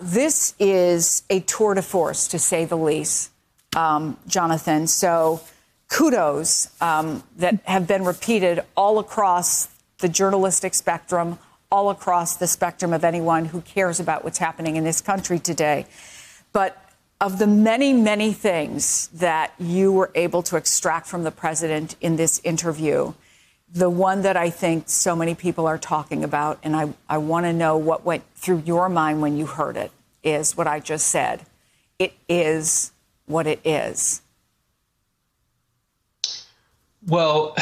this is a tour de force, to say the least, um, Jonathan. So kudos um, that have been repeated all across the journalistic spectrum, all across the spectrum of anyone who cares about what's happening in this country today. But of the many, many things that you were able to extract from the president in this interview, the one that I think so many people are talking about, and I, I want to know what went through your mind when you heard it, is what I just said. It is what it is. Well,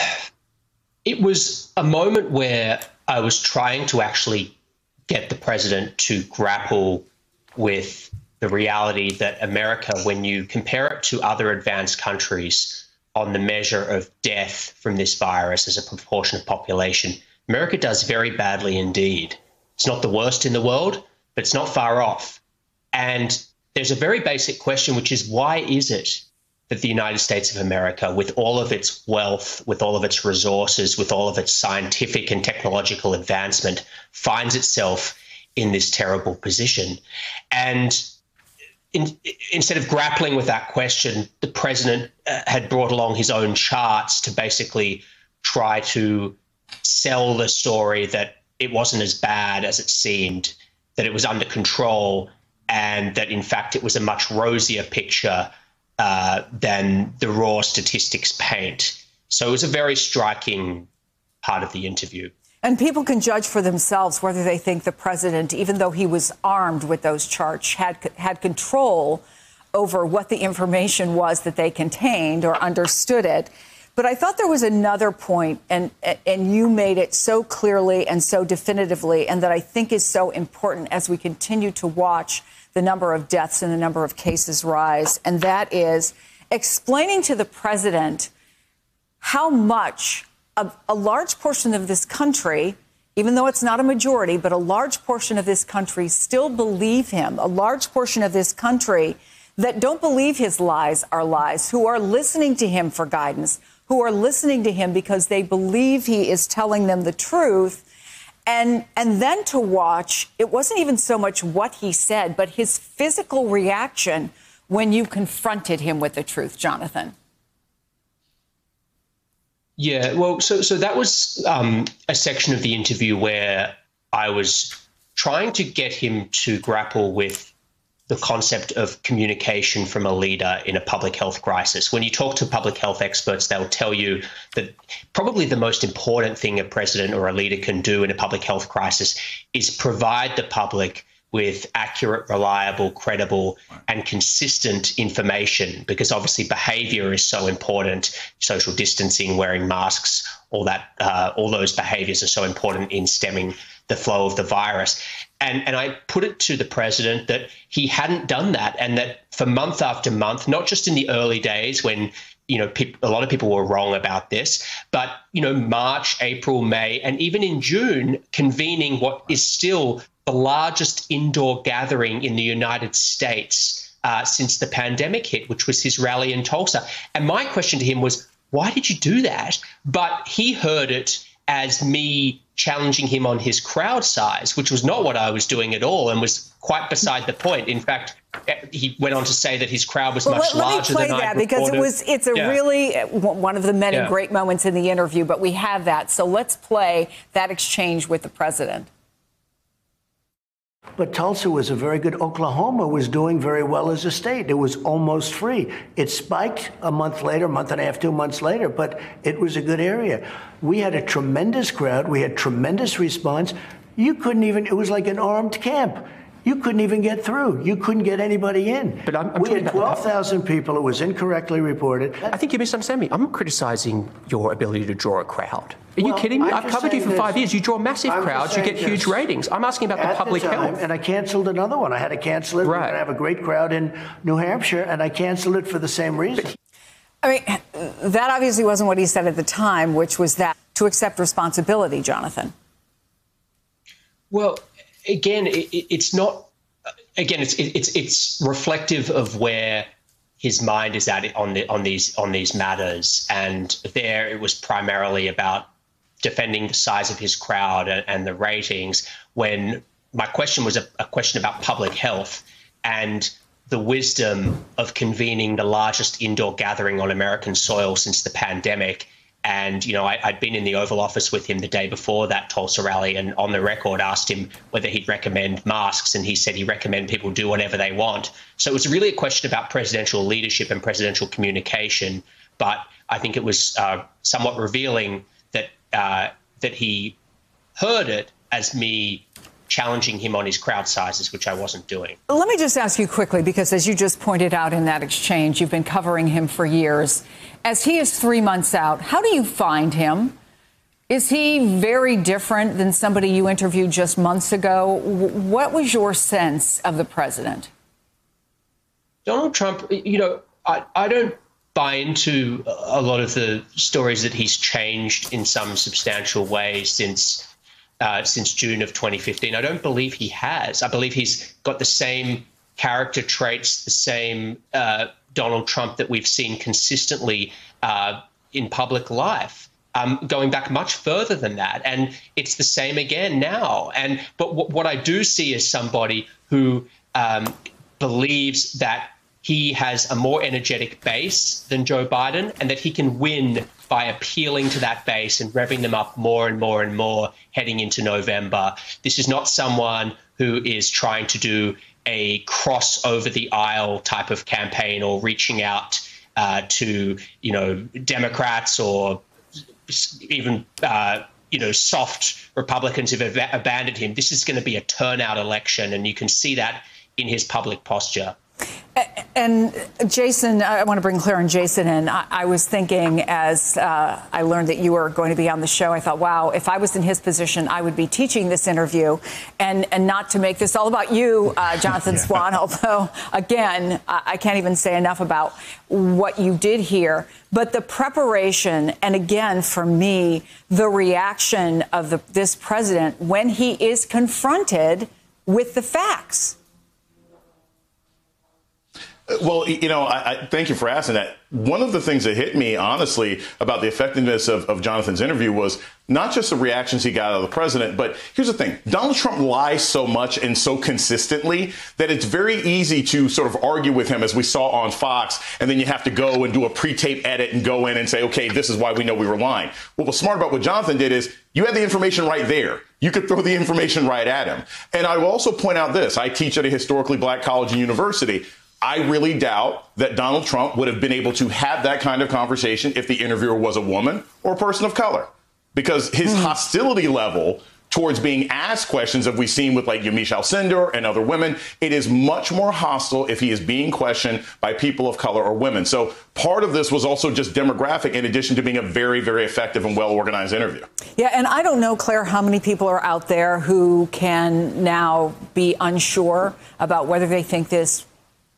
it was a moment where I was trying to actually get the president to grapple with the reality that America, when you compare it to other advanced countries on the measure of death from this virus as a proportion of population, America does very badly indeed. It's not the worst in the world, but it's not far off. And there's a very basic question, which is why is it that the United States of America, with all of its wealth, with all of its resources, with all of its scientific and technological advancement, finds itself in this terrible position? And in, instead of grappling with that question, the president uh, had brought along his own charts to basically try to sell the story that it wasn't as bad as it seemed, that it was under control, and that in fact it was a much rosier picture uh, than the raw statistics paint. So it was a very striking part of the interview. And people can judge for themselves whether they think the president, even though he was armed with those charts, had had control over what the information was that they contained or understood it. But I thought there was another point, and and you made it so clearly and so definitively, and that I think is so important as we continue to watch the number of deaths and the number of cases rise, and that is explaining to the president how much a, a large portion of this country, even though it's not a majority, but a large portion of this country still believe him, a large portion of this country that don't believe his lies are lies, who are listening to him for guidance, who are listening to him because they believe he is telling them the truth. And, and then to watch, it wasn't even so much what he said, but his physical reaction when you confronted him with the truth, Jonathan. Yeah, well, so so that was um, a section of the interview where I was trying to get him to grapple with the concept of communication from a leader in a public health crisis. When you talk to public health experts, they'll tell you that probably the most important thing a president or a leader can do in a public health crisis is provide the public with accurate, reliable, credible, and consistent information because obviously behavior is so important. Social distancing, wearing masks, all that, uh, all those behaviors are so important in stemming the flow of the virus. And, and I put it to the president that he hadn't done that, and that for month after month, not just in the early days when you know, a lot of people were wrong about this. But you know, March, April, May, and even in June, convening what is still the largest indoor gathering in the United States uh, since the pandemic hit, which was his rally in Tulsa. And my question to him was, why did you do that? But he heard it as me challenging him on his crowd size, which was not what I was doing at all and was quite beside the point. In fact, he went on to say that his crowd was well, much let, larger let me play that because it was it's a yeah. really one of the many yeah. great moments in the interview, but we have that. So let's play that exchange with the president. But Tulsa was a very good. Oklahoma was doing very well as a state. It was almost free. It spiked a month later, a month and a half, two months later, but it was a good area. We had a tremendous crowd. We had tremendous response. You couldn't even, it was like an armed camp. You couldn't even get through. You couldn't get anybody in. But I'm, I'm we had 12,000 people. It was incorrectly reported. I think you misunderstand me. I'm criticizing your ability to draw a crowd. Are well, you kidding me? i have covered you for five years. You draw massive I'm crowds. You get huge ratings. I'm asking about the public the time, health. And I canceled another one. I had to cancel it. Right. We're going to have a great crowd in New Hampshire, and I canceled it for the same reason. But, I mean, that obviously wasn't what he said at the time, which was that to accept responsibility, Jonathan. Well, again, it, it's not. Again, it's it's it's reflective of where his mind is at on the, on these on these matters, and there it was primarily about defending the size of his crowd and, and the ratings when my question was a, a question about public health and the wisdom of convening the largest indoor gathering on American soil since the pandemic. And, you know, I, had been in the Oval Office with him the day before that Tulsa rally and on the record asked him whether he'd recommend masks. And he said he recommend people do whatever they want. So it was really a question about presidential leadership and presidential communication. But I think it was uh, somewhat revealing that uh, that he heard it as me challenging him on his crowd sizes, which I wasn't doing. Let me just ask you quickly, because as you just pointed out in that exchange, you've been covering him for years. As he is three months out, how do you find him? Is he very different than somebody you interviewed just months ago? What was your sense of the president? Donald Trump, you know, I, I don't buy into a lot of the stories that he's changed in some substantial way since uh, since June of 2015. I don't believe he has. I believe he's got the same character traits, the same uh, Donald Trump that we've seen consistently uh, in public life. Um, going back much further than that, and it's the same again now. And but w- what I do see is somebody who um, believes that he has a more energetic base than Joe Biden, and that he can win by appealing to that base and revving them up more and more and more heading into November. This is not someone who is trying to do a cross over the aisle type of campaign or reaching out uh, to you know Democrats or even uh, you know soft Republicans who've ab- abandoned him. This is going to be a turnout election, and you can see that in his public posture. And Jason, I want to bring Claire and Jason in. I, I was thinking as uh, I learned that you were going to be on the show, I thought, wow, if I was in his position, I would be teaching this interview. And, and not to make this all about you, uh, Jonathan yeah. Swan, although, again, I, I can't even say enough about what you did here. But the preparation, and again, for me, the reaction of the, this president when he is confronted with the facts. Well, you know, I, I, thank you for asking that. One of the things that hit me, honestly, about the effectiveness of, of, Jonathan's interview was not just the reactions he got out of the president, but here's the thing Donald Trump lies so much and so consistently that it's very easy to sort of argue with him, as we saw on Fox, and then you have to go and do a pre tape edit and go in and say, okay, this is why we know we were lying. What was smart about what Jonathan did is you had the information right there. You could throw the information right at him. And I will also point out this I teach at a historically black college and university. I really doubt that Donald Trump would have been able to have that kind of conversation if the interviewer was a woman or a person of color. Because his mm. hostility level towards being asked questions that we've seen with like Yamiche Alcindor and other women, it is much more hostile if he is being questioned by people of color or women. So part of this was also just demographic in addition to being a very, very effective and well organized interview. Yeah, and I don't know, Claire, how many people are out there who can now be unsure about whether they think this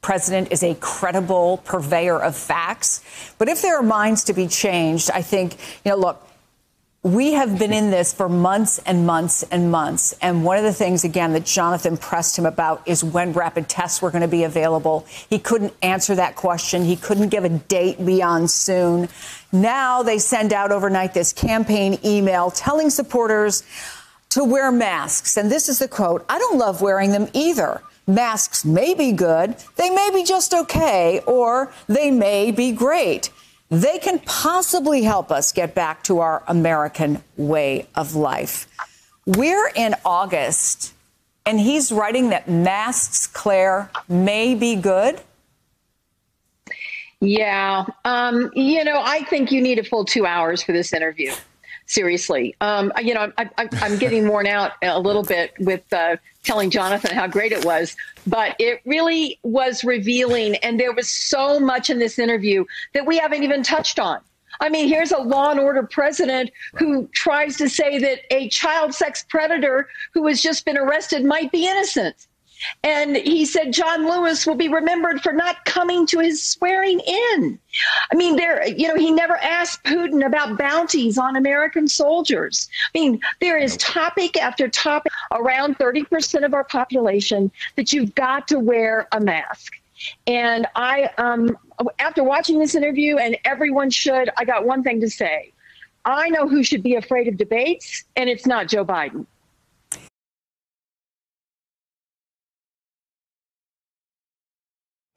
president is a credible purveyor of facts. But if there are minds to be changed, I think, you know, look, we have been in this for months and months and months. And one of the things, again, that Jonathan pressed him about is when rapid tests were going to be available. He couldn't answer that question. He couldn't give a date beyond soon. Now they send out overnight this campaign email telling supporters to wear masks. And this is the quote I don't love wearing them either. Masks may be good, they may be just okay, or they may be great. They can possibly help us get back to our American way of life. We're in August, and he's writing that masks, Claire, may be good. Yeah. Um, you know, I think you need a full two hours for this interview seriously. Um, you know, I, am getting worn out a little bit with uh, telling Jonathan how great it was, but it really was revealing. And there was so much in this interview that we haven't even touched on. I mean, here's a law and order president who tries to say that a child sex predator who has just been arrested might be innocent. And he said John Lewis will be remembered for not coming to his swearing in. I mean, there, you know, he never asked Putin about bounties on American soldiers. I mean, there is topic after topic around 30% of our population that you've got to wear a mask. And I, um, after watching this interview, and everyone should, I got one thing to say. I know who should be afraid of debates, and it's not Joe Biden.